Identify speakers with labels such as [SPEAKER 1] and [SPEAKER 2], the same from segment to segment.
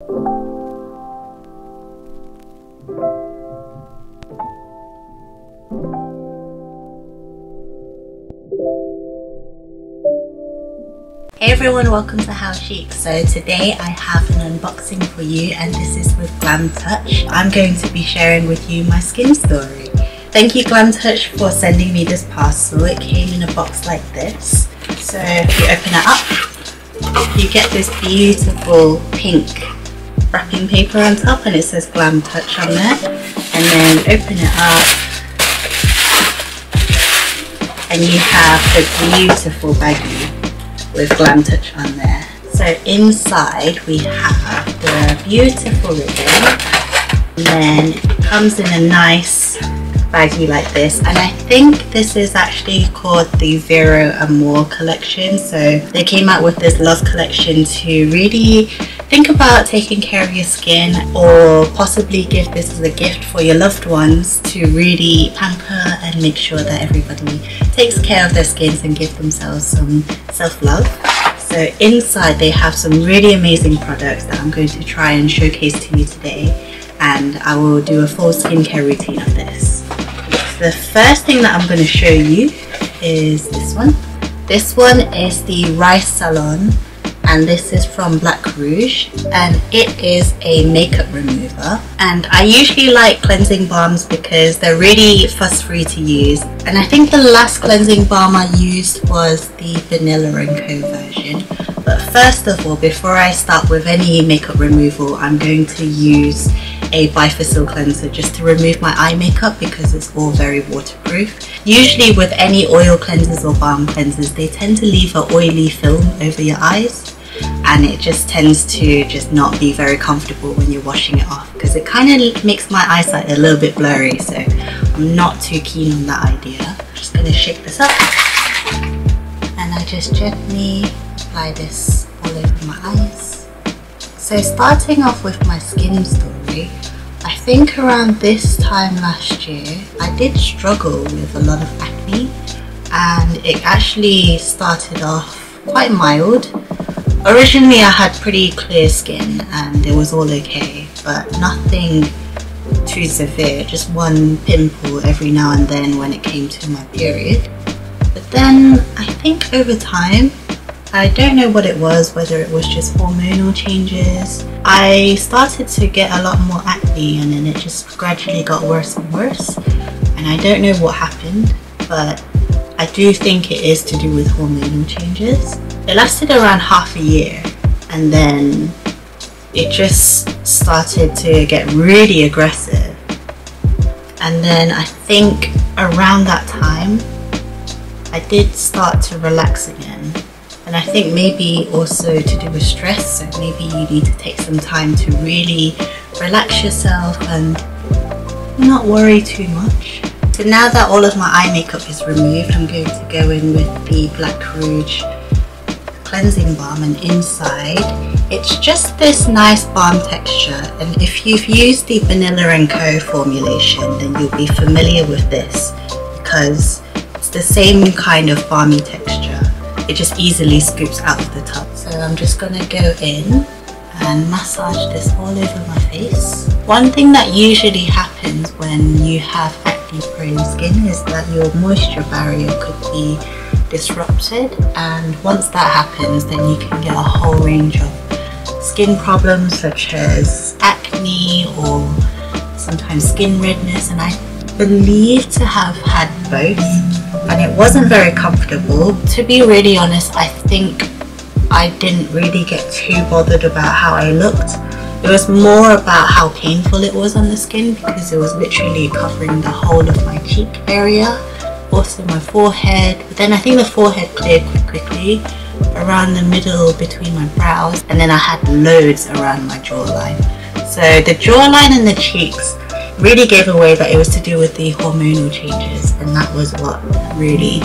[SPEAKER 1] Hey everyone, welcome to Hau Chic. So today I have an unboxing for you and this is with Glamtouch. I'm going to be sharing with you my skin story. Thank you Glamtouch for sending me this parcel. It came in a box like this. So if you open it up, you get this beautiful pink wrapping paper on top and it says Glamtouch on there. And then open it up and you have the beautiful baggie with Glamtouch on there. So inside we have the beautiful ribbon and then it comes in a nice baggie like this and I think this is actually called the Vero Amore collection so they came out with this love collection to really think about taking care of your skin or possibly give this as a gift for your loved ones to really pamper and make sure that everybody takes care of their skins and give themselves some self-love. So inside they have some really amazing products that I'm going to try and showcase to you today and I will do a full skincare routine of this. The first thing that I'm going to show you is this one. This one is the Rice Salon and this is from Black Rouge. And it is a makeup remover. And I usually like cleansing balms because they're really fuss free to use. And I think the last cleansing balm I used was the Vanilla & Co version. But first of all before I start with any makeup removal I'm going to use a biphasic cleanser just to remove my eye makeup because it's all very waterproof. Usually with any oil cleansers or balm cleansers they tend to leave an oily film over your eyes and it just tends to just not be very comfortable when you're washing it off because it kind of makes my eyesight a little bit blurry so I'm not too keen on that idea. I'm just going to shake this up and I just gently apply this all over my eyes. So starting off with my skin story, I think around this time last year I did struggle with a lot of acne and it actually started off quite mild Originally I had pretty clear skin and it was all okay, but nothing too severe, just one pimple every now and then when it came to my period. But then I think over time, I don't know what it was, whether it was just hormonal changes, I started to get a lot more acne and then it just gradually got worse and worse. And I don't know what happened, but I do think it is to do with hormonal changes. It lasted around half a year and then it just started to get really aggressive. And then I think around that time, I did start to relax again. And I think maybe also to do with stress, so maybe you need to take some time to really relax yourself and not worry too much. So now that all of my eye makeup is removed, I'm going to go in with the Black Rouge cleansing balm and inside it's just this nice balm texture. And if you've used the Banila Co formulation then you'll be familiar with this because it's the same kind of balmy texture. It just easily scoops out of the tub. So I'm just gonna go in and massage this all over my face. One thing that usually happens when you have acne prone skin is that your moisture barrier could be disrupted and once that happens then you can get a whole range of skin problems such as acne or sometimes skin redness and I believe to have had both and it wasn't very comfortable. To be really honest I think I didn't really get too bothered about how I looked. It was more about how painful it was on the skin because it was literally covering the whole of my cheek area also my forehead but then I think the forehead cleared quite quickly around the middle between my brows and then I had loads around my jawline. So the jawline and the cheeks really gave away that it was to do with the hormonal changes and that was what really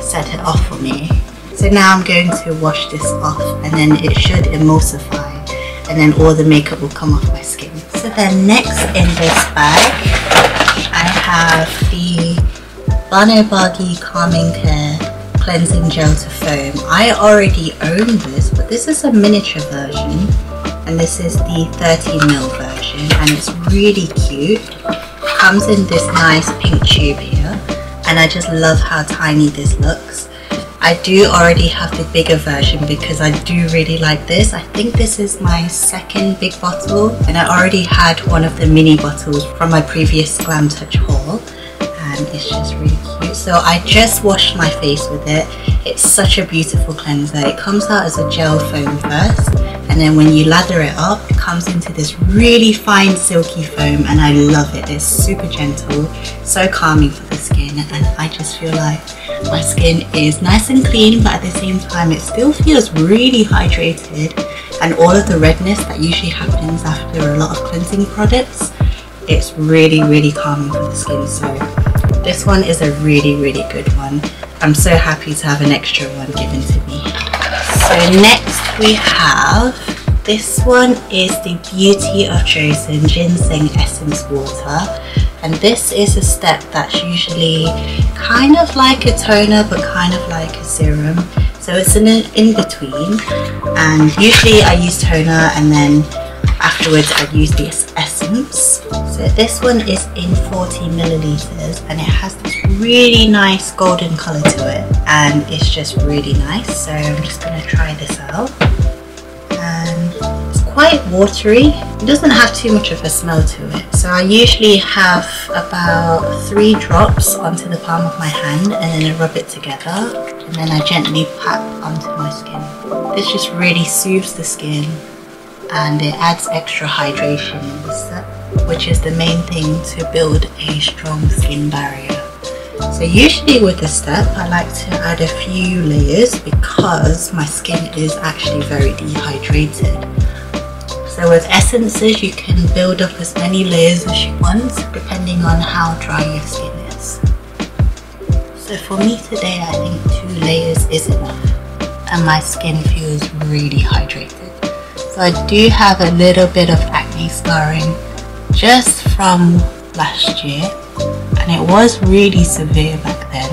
[SPEAKER 1] set it off for me. So now I'm going to wash this off and then it should emulsify and then all the makeup will come off my skin. So then next in this bag I have the Banobagi Calming Care Cleansing Gel to Foam. I already own this, but this is a miniature version. and this is the 30ml version and it's really cute. Comes in this nice pink tube here and I just love how tiny this looks. I do already have the bigger version because I do really like this. I think this is my second big bottle and I already had one of the mini bottles from my previous Glamtouch haul and it's just really. So I just washed my face with it. It's such a beautiful cleanser. It comes out as a gel foam first and then when you lather it up it comes into this really fine silky foam and I love it. It's super gentle, so calming for the skin and I just feel like my skin is nice and clean but at the same time it still feels really hydrated and all of the redness that usually happens after a lot of cleansing products it's really really calming for the skin so this one is a really really good one. I'm so happy to have an extra one given to me. So next we have this one is the Beauty of Joseon Ginseng Essence Water. And this is a step that's usually kind of like a toner but kind of like a serum. So it's in in between. And usually I use toner and then afterwards I use this essence so this one is in 40 milliliters and it has this really nice golden color to it and it's just really nice so I'm just gonna try this out And it's quite watery. It doesn't have too much of a smell to it. So I usually have about three drops onto the palm of my hand and then I rub it together and then I gently pat onto my skin. This just really soothes the skin and it adds extra hydration which is the main thing to build a strong skin barrier. So usually with the step I like to add a few layers because my skin is actually very dehydrated. So with essences you can build up as many layers as you want depending on how dry your skin is. So for me today I think two layers is enough and my skin feels really hydrated. So I do have a little bit of acne scarring just from last year. And it was really severe back then.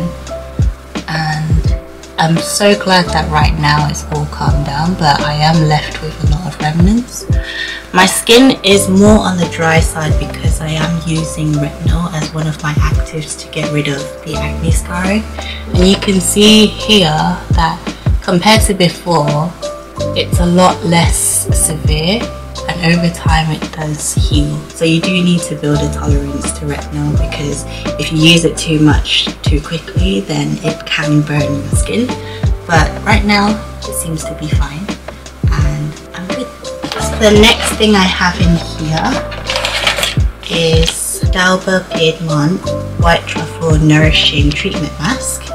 [SPEAKER 1] And I'm so glad that right now it's all calmed down but I am left with a lot of remnants. My skin is more on the dry side because I am using retinol as one of my actives to get rid of the acne scarring. And you can see here that compared to before, it's a lot less severe and over time it does heal. So you do need to build a tolerance to retinol because if you use it too much too quickly then it can burn your skin. But right now it seems to be fine and I'm good. So the next thing I have in here is d'Alba Piedmont White Truffle Nourishing Treatment Mask.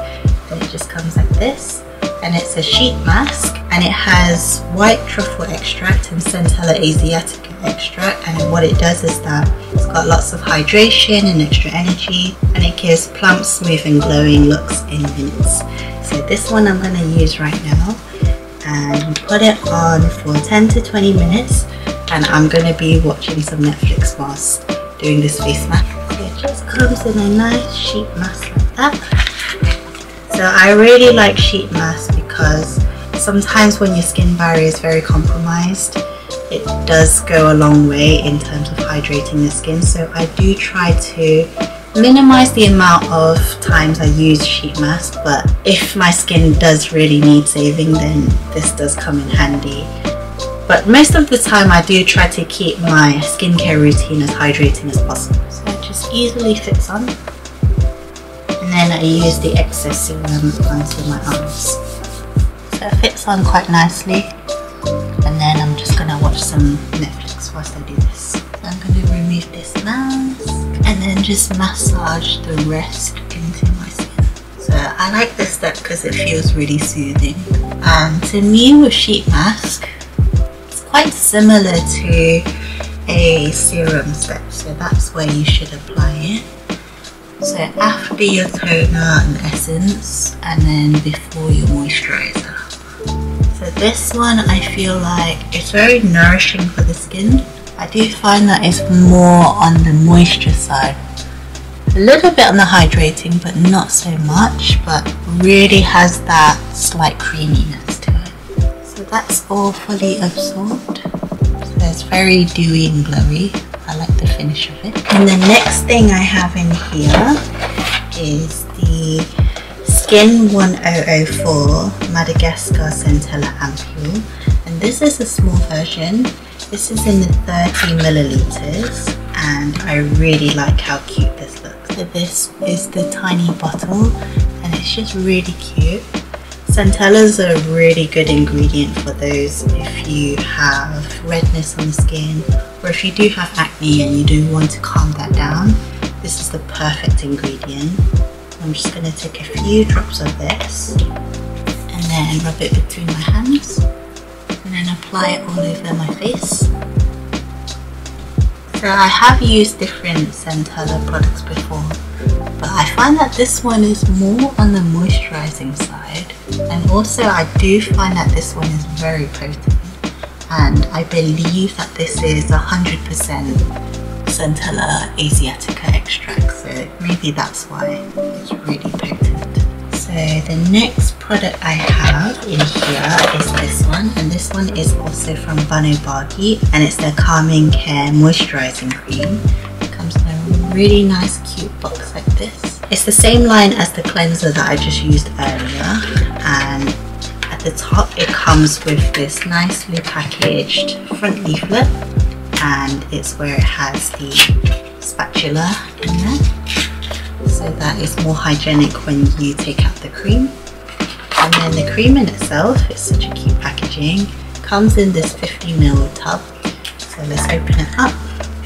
[SPEAKER 1] And it just comes like this. And it's a sheet mask and it has white truffle extract and Centella asiatica extract and what it does is that it's got lots of hydration and extra energy and it gives plump, smooth and glowing looks in minutes. So this one I'm going to use right now and put it on for 10 to 20 minutes and I'm gonna be watching some Netflix whilst doing this face mask. It just comes in a nice sheet mask like that. So I really like sheet masks because sometimes when your skin barrier is very compromised it does go a long way in terms of hydrating the skin. So I do try to minimize the amount of times I use sheet mask but if my skin does really need saving then this does come in handy. But most of the time I do try to keep my skincare routine as hydrating as possible. So it just easily fits on. And then I use the excess serum onto my arms it fits on quite nicely and then I'm just gonna watch some Netflix whilst I do this I'm gonna remove this mask and then just massage the rest into my skin. So I like this step because it feels really soothing. Um, and to me with sheet mask, it's quite similar to a serum step. So that's where you should apply it. So after your toner and essence and then before your moisturizer. So this one I feel like it's very nourishing for the skin I do find that it's more on the moisture side. A little bit on the hydrating, but not so much, but really has that slight creaminess to it. So that's all fully absorbed. So it's very dewy and glowy. I like the finish of it. And the next thing I have in here is the Skin 1004 Madagascar Centella Ampoule. And this is a small version. This is in the 30 milliliters and I really like how cute this looks. So this is the tiny bottle and it's just really cute. Centella is a really good ingredient for those if you have redness on the skin or if you do have acne and you do want to calm that down. This is the perfect ingredient. I'm just going to take a few drops of this and then rub it between my hands and then apply it all over my face. So I have used different Centella products before but I find that this one is more on the moisturizing side and also I do find that this one is very potent and I believe that this is 100% Centella asiatica extract so maybe that's why it's really potent. So the next product I have in here is this one and this one is also from Bano Bargi and it's the Calming Care Moisturizing Cream. It comes in a really nice cute box like this. It's the same line as the cleanser that I just used earlier and at the top it comes with this nicely packaged front leaflet and it's where it has the spatula in there. So that is more hygienic when you take out the cream. And then the cream in itself is such a cute packaging. Comes in this 50 ml tub. So let's open it up.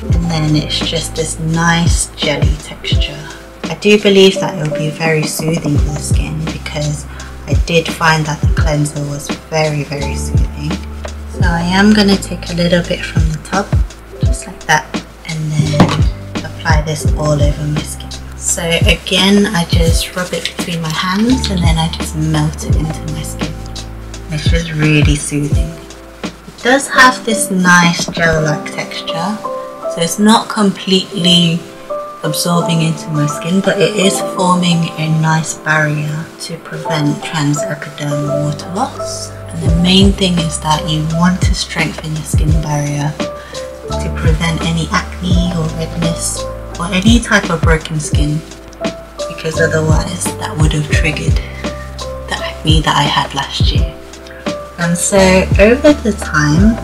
[SPEAKER 1] And then it's just this nice jelly texture. I do believe that it will be very soothing for the skin because I did find that the cleanser was very very soothing. So I am going to take a little bit from the top apply this all over my skin. So again I just rub it between my hands and then I just melt it into my skin. It's just really soothing. It does have this nice gel like texture so it's not completely absorbing into my skin but it is forming a nice barrier to prevent transepidermal water loss. And the main thing is that you want to strengthen your skin barrier to prevent any acne or redness or any type of broken skin because otherwise that would have triggered the acne that I had last year and so over the time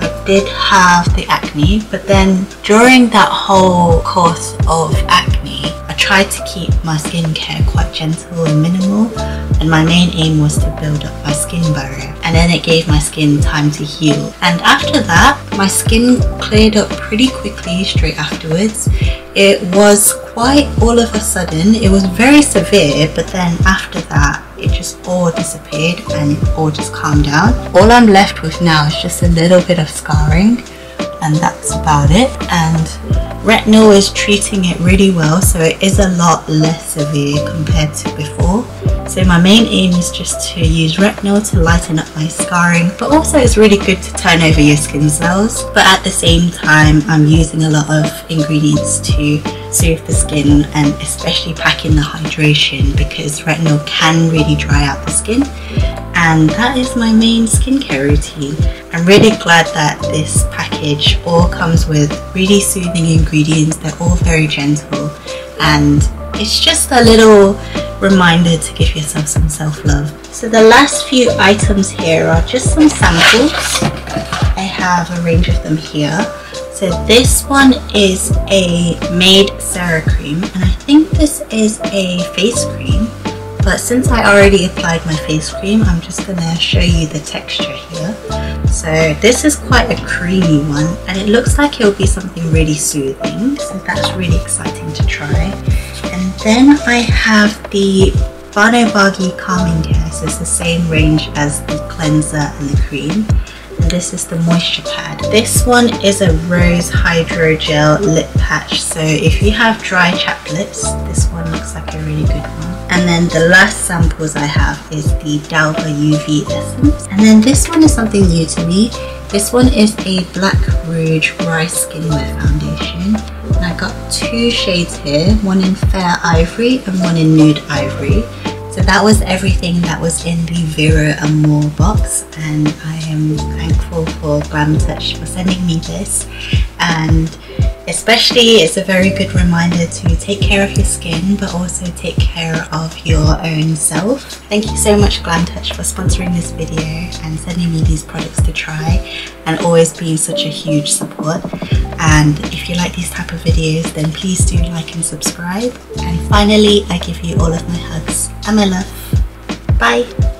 [SPEAKER 1] I did have the acne, but then during that whole course of acne, I tried to keep my skincare quite gentle and minimal, and my main aim was to build up my skin barrier. And then it gave my skin time to heal. And after that, my skin cleared up pretty quickly straight afterwards. It was quite all of a sudden, it was very severe, but then after that, it just all disappeared and it all just calmed down. All I'm left with now is just a little bit of scarring and that's about it. And retinol is treating it really well so it is a lot less severe compared to before. So my main aim is just to use retinol to lighten up my scarring but also it's really good to turn over your skin cells. But at the same time I'm using a lot of ingredients to soothe the skin and especially packing the hydration because retinol can really dry out the skin. And that is my main skincare routine. I'm really glad that this package all comes with really soothing ingredients. They're all very gentle and it's just a little reminder to give yourself some self-love. So the last few items here are just some samples. I have a range of them here. So this one is a Made CeraCream and I think this is a face cream but since I already applied my face cream I'm just going to show you the texture here so this is quite a creamy one and it looks like it'll be something really soothing so that's really exciting to try. And then I have the Banobagi Calming Care so it's the same range as the cleanser and the cream. And this is the moisture pad. This one is a rose hydrogel lip patch. So if you have dry chapped lips this one looks like a really good one and then the last samples I have is the d'Alba UV Essence. And then this one is something new to me. This one is a Black Rouge Rice Skin Wear Foundation. And I got two shades here, one in Fair Ivory and one in Nude Ivory. So that was everything that was in the Vero Amore box and I am thankful for Glamtouch for sending me this and especially it's a very good reminder to take care of your skin but also take care of your own self. Thank you so much Glamtouch for sponsoring this video and sending me these products to try and always being such a huge support. And if you like these type of videos then please do like and subscribe. And finally i give you all of my hugs and my love. Bye